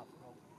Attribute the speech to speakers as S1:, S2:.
S1: mouth, bro.